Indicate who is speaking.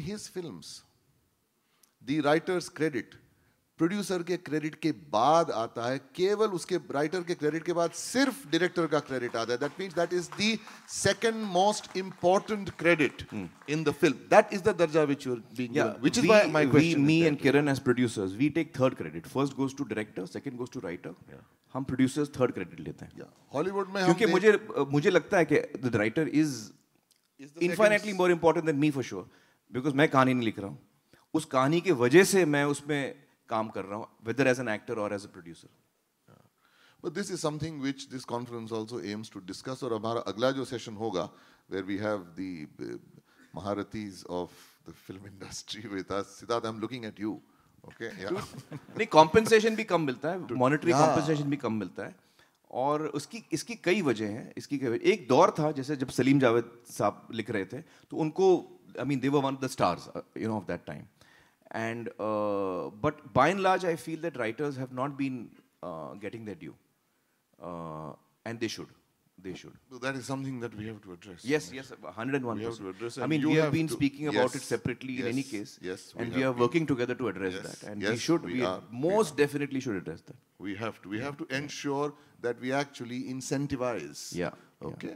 Speaker 1: his films, the writer's credit producer के credit के बाद आता है केवल उसके राइटर के क्रेडिट के बाद सिर्फ़ डायरेक्टर का क्रेडिट आता है that means that is the second most important credit in the film that is the दर्जा which you are being
Speaker 2: Yeah,
Speaker 1: which is
Speaker 2: we,
Speaker 1: why my
Speaker 2: we,
Speaker 1: question
Speaker 2: me and Kiran as producers, we take third credit. First goes to director, second goes to writer. yeah. हम producers third credit लेते हैं.
Speaker 1: Hollywood yeah. में
Speaker 2: क्योंकि मुझे मुझे लगता है कि the writer is
Speaker 1: Is the
Speaker 2: infinitely more important than me because मैं कहानी नहीं लिख रहा हूँ। उस कहानी के वजह से मैं उसमें काम कर रहा हूँ वेदर एज एन एक्टर और as a producer
Speaker 1: but this is something which this conference also aims to discuss और हमारा अगला जो सेशन होगा where we have the of the film industry with Siddharth I am looking at you okay
Speaker 2: नहीं compensation भी कम मिलता है monetary compensation भी कम मिलता है। और उसकी इसकी कई वजह हैं इसकी कई वजह। एक दौर था जैसे जब सलीम जावेद साहब लिख रहे थे तो उनको I mean, they were one of the stars, uh, you know, of that time. And uh, but by and large, I feel that writers have not been uh, getting their due, uh, and
Speaker 1: they should. They should. That is something that we have to address.
Speaker 2: Yes, yes, 101.
Speaker 1: We have to address.
Speaker 2: I mean, we have,
Speaker 1: have
Speaker 2: been speaking yes, about it separately yes, in any case.
Speaker 1: Yes, we
Speaker 2: and we are
Speaker 1: been.
Speaker 2: working together to address
Speaker 1: yes,
Speaker 2: that, and we should.
Speaker 1: We,
Speaker 2: we
Speaker 1: are,
Speaker 2: most
Speaker 1: we
Speaker 2: definitely should address that.
Speaker 1: We have to. We yeah. have to ensure that we actually incentivize.
Speaker 2: Yeah.
Speaker 1: Okay. Yeah.